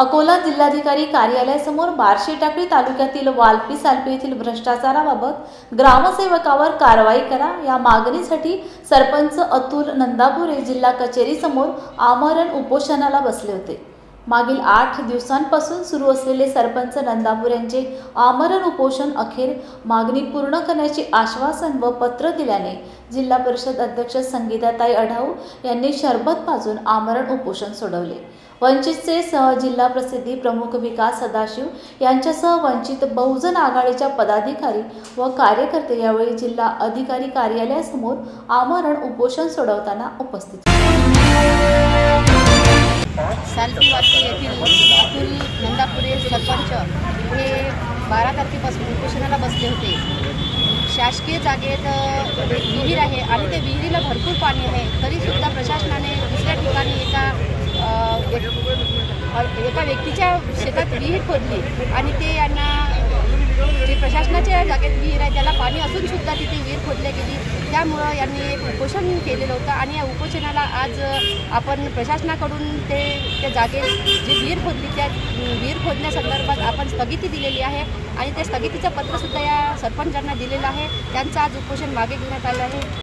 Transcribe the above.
अकोला जिल्हाधिकारी कार्यालयासमोर बार्शी टाकळी तालुक्यातील वालपी सालपी येथील भ्रष्टाचाराबाबत ग्रामसेवकावर कारवाई करा या मागणीसाठी सरपंच अतुल नंदापुरे जिल्हा कचेरीसमोर आमरण उपोषणाला बसले होते. मागील आठ दिवसांपासून सुरू असलेले सरपंच नंदापूर यांचे आमरण उपोषण अखेर मागणी पूर्ण करण्याचे आश्वासन व पत्र दिल्याने जिल्हा परिषद अध्यक्ष संगीताताई अढाऊ यांनी शरबत पाजून आमरण उपोषण सोडवले. वंचितचे सह जिल्हा प्रसिद्धी प्रमुख विकास सदाशिव यांच्यासह वंचित बहुजन आघाडीच्या पदाधिकारी व कार्यकर्ते यावेळी जिल्हा अधिकारी कार्यालयासमोर आमरण उपोषण सोडवताना उपस्थित अतुल नंदापुरे सरपंच हे बारा तारखेपासून उपोषणाला बसले होते. शासकीय जागेत विहीर आहे आणि त्या विहिरीला भरपूर पाणी आहे. तरीसुद्धा प्रशासनाने दुसऱ्या ठिकाणी एका एका व्यक्तीच्या शेतात विहीर खोदली आणि ते यांना जे प्रशासनाच्या जागेत विहीर आहे त्याला यांनी एक उपोषण केलेलं होतं आणि या उपोषणाला आज आपण प्रशासनाकडून ते त्या जागेत जी विहीर खोदली त्या विहीर खोदण्यासंदर्भात आपण स्थगिती दिलेली आहे आणि त्या स्थगितीचं पत्रसुद्धा या सरपंचांना दिलेलं आहे. त्यांचं आज उपोषण मागे घेण्यात आलं आहे.